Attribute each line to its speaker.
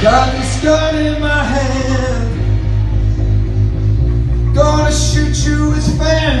Speaker 1: Got this gun in my hand. Gonna shoot you as fast